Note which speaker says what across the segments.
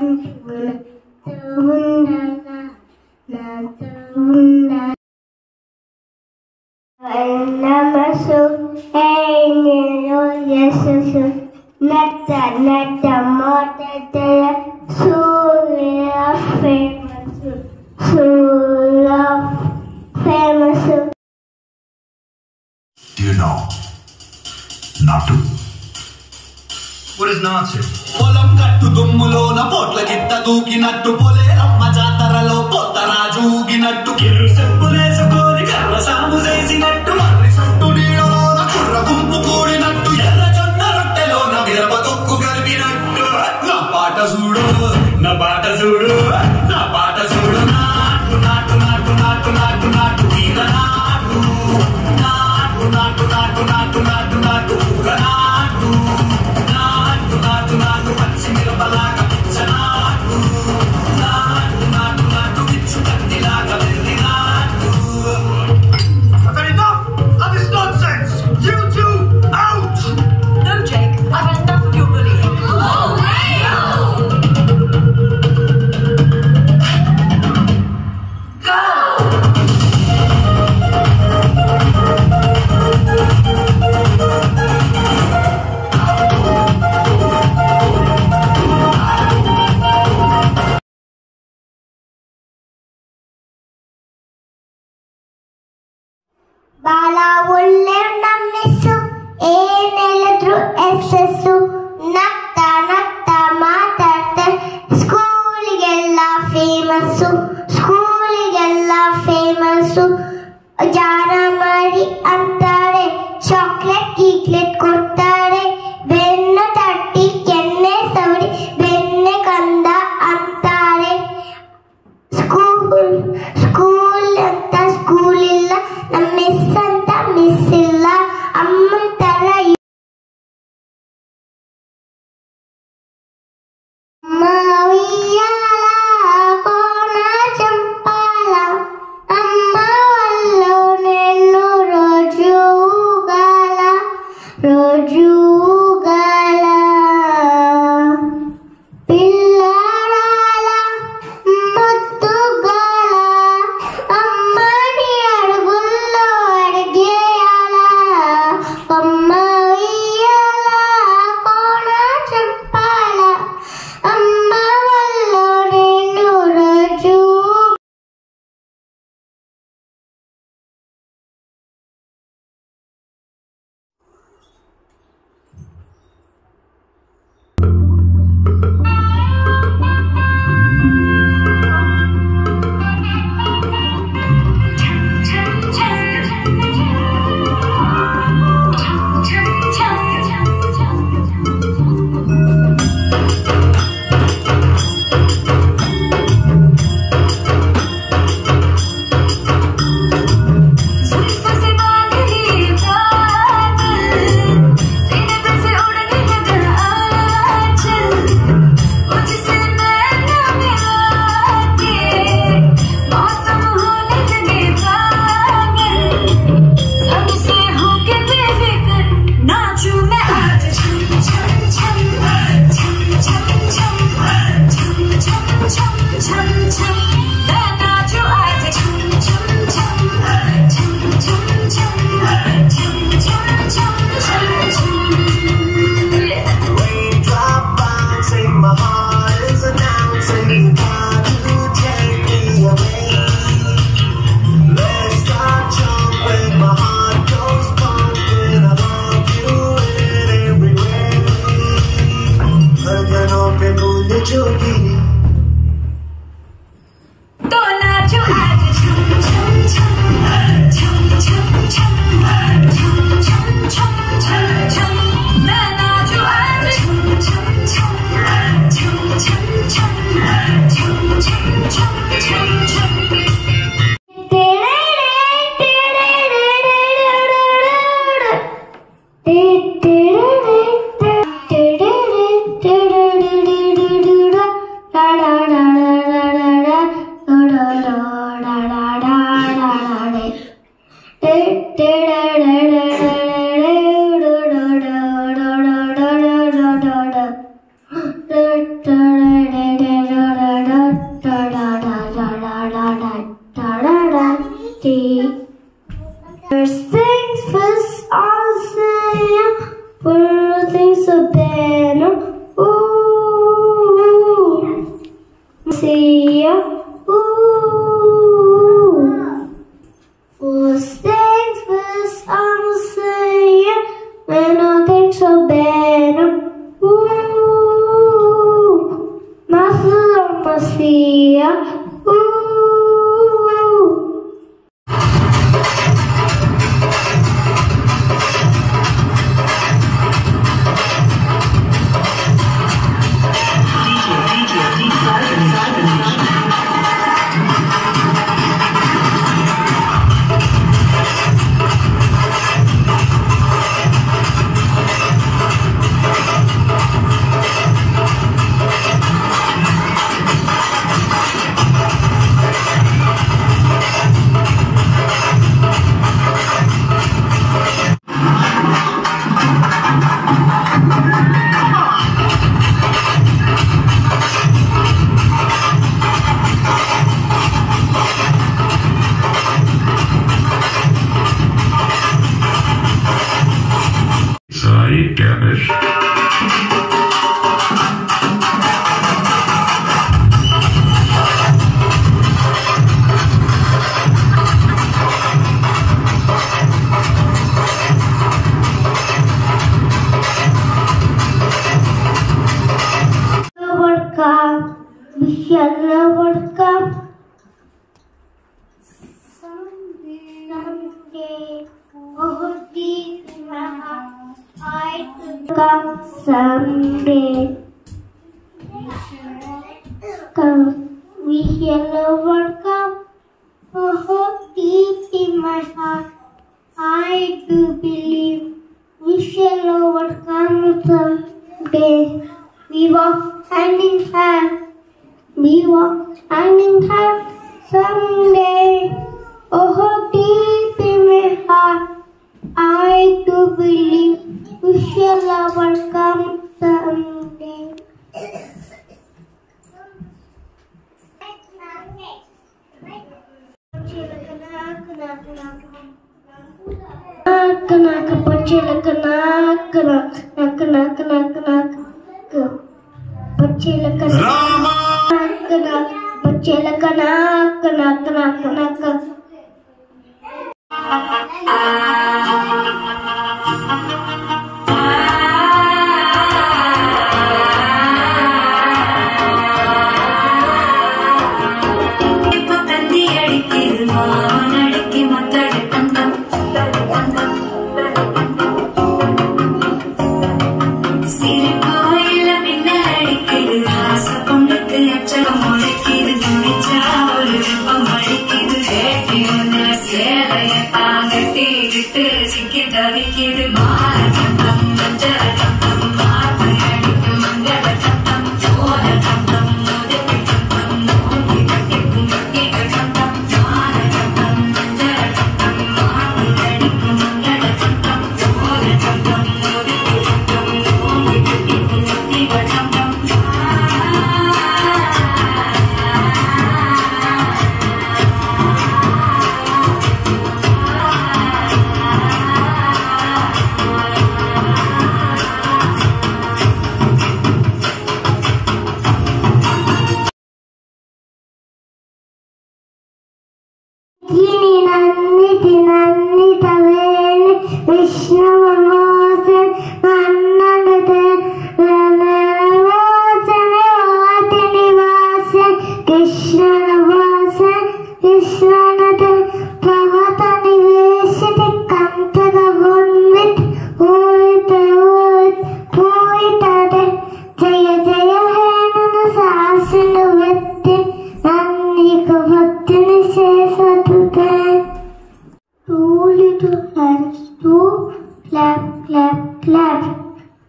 Speaker 1: 嗯 Naatu Naatu Naatu
Speaker 2: Naatu Naatu
Speaker 1: Naatu seria we shall World Cup, oh deep in my heart, I do believe we shall overcome someday. We walk hand in hand. We walk hand in hand someday. Oh, deep in my heart, I do believe we shall overcome someday. नाक नाक बच्चे luck नाक नाक नाक नाक नाक नाक बच्चे लक नाक नाक बच्चे लक नाक नाक नाक नाक clap, clap.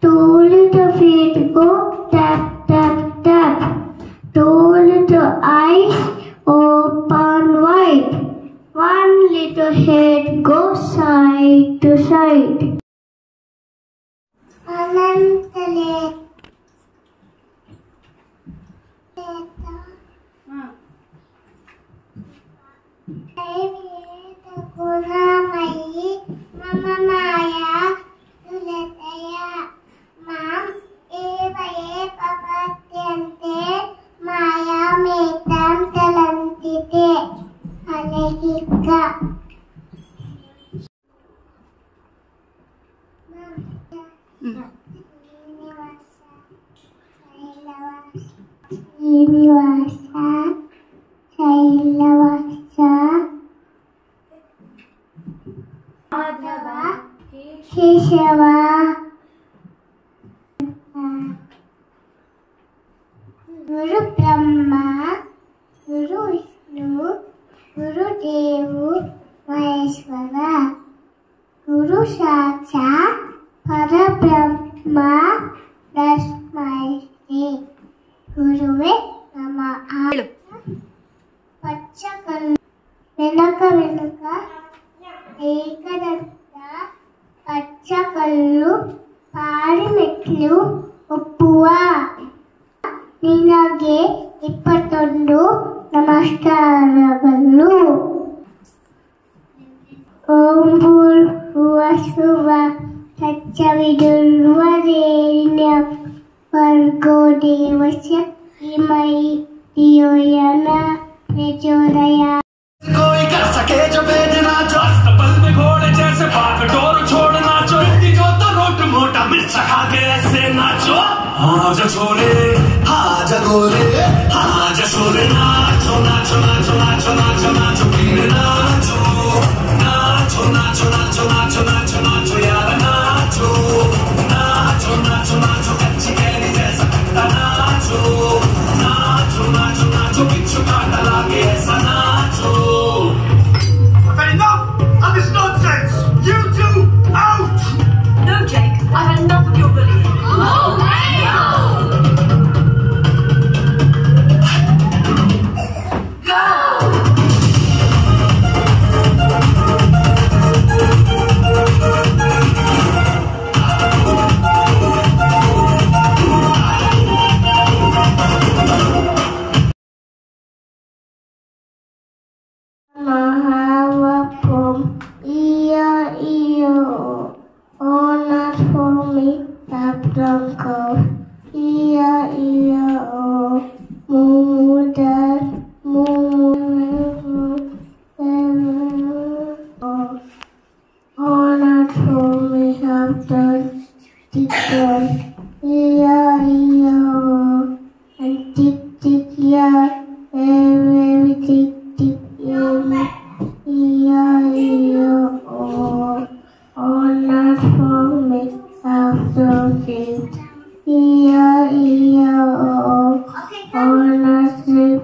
Speaker 1: Two little feet go tap, tap, tap. Two little eyes open wide. One little head go side to side. Anantale. Hmm. Mama Maya. अत्यन्ते मायामेतां चलन्ति ते। अनहिका श्रीनिवासा। शैलवासा माधवा। केशवा ചവിടുവരേലിന് വർഗോദേവസ്യ ഹിമൈ ദിയോയന പ്രചോദയാ
Speaker 3: कोई कर सके जो भेजना जो अस्तबल में घोड़े जैसे भाग डोर छोड़ना जो रोटी जो तो रोट मोटा मिर्च खा के ऐसे नाचो हाँ जो छोरे हाँ जो गोरे हाँ जो छोरे नाचो नाचो नाचो नाचो नाचो नाचो पीर नाचो नाचो नाचो नाचो नाचो नाचो नाचो
Speaker 1: Oh. sucking. Ia, ia, o, o, na, si,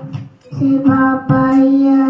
Speaker 1: si,
Speaker 3: papa, ia.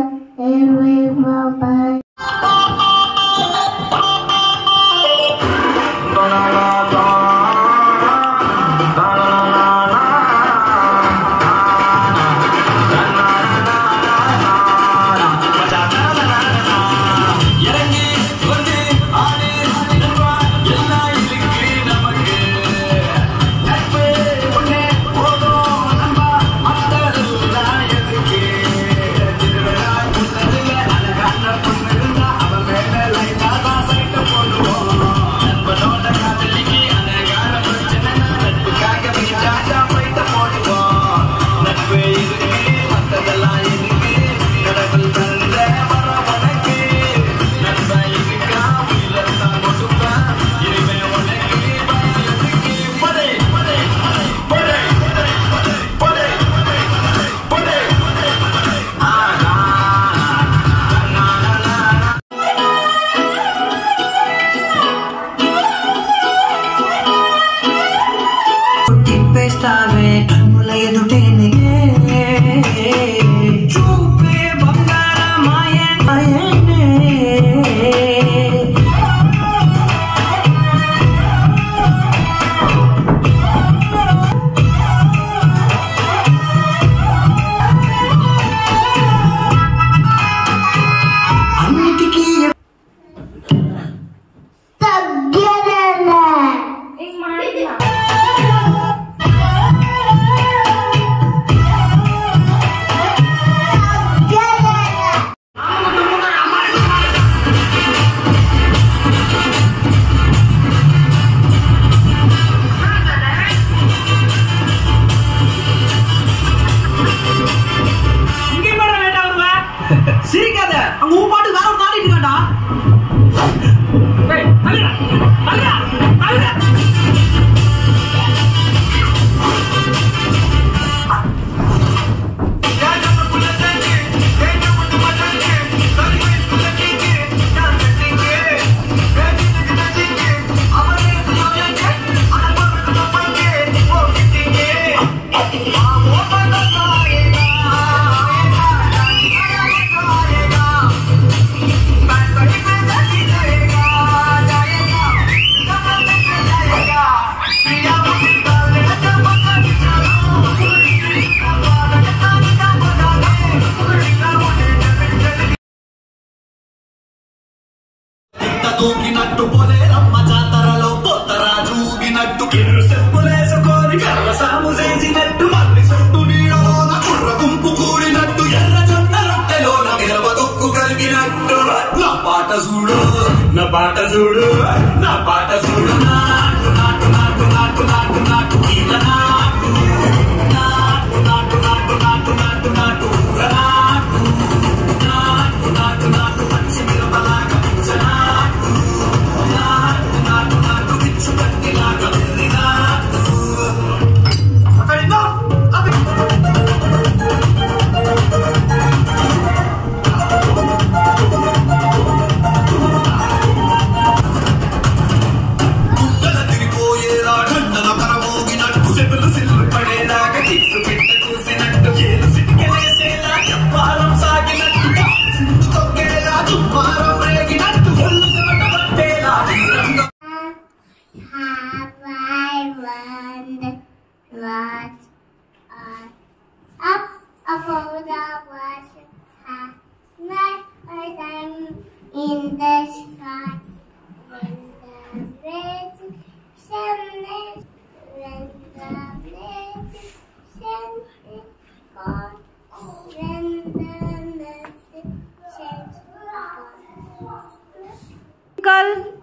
Speaker 3: tal?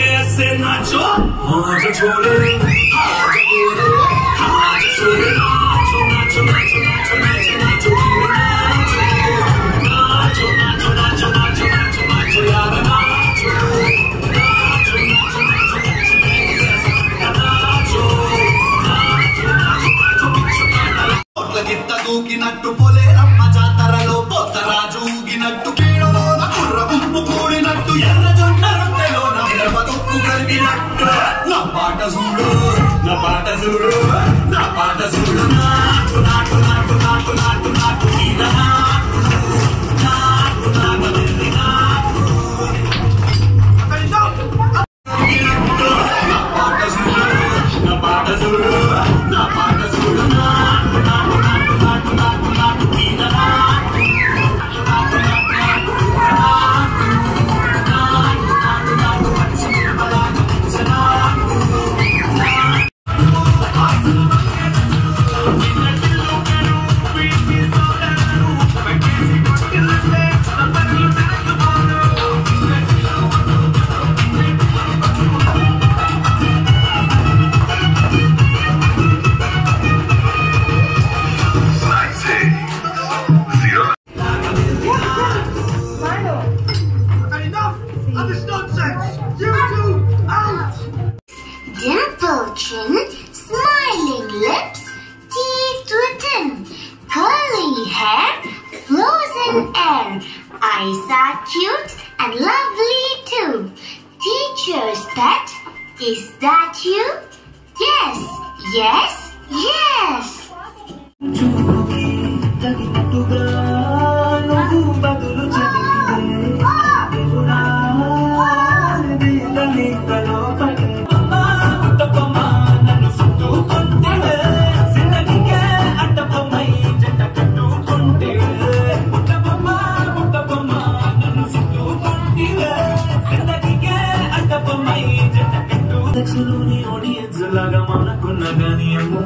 Speaker 3: कैसे नाचो हाथ छोड़े हाथ छोड़े हाथ छोड़े नाचो नाचो नाचो పాట చూడు నా పాట చూడు నా And.
Speaker 4: Eyes are cute and lovely too. Teacher's pet, is that you? Yes, yes, yes.
Speaker 3: మనకున్న గానీ అమ్మో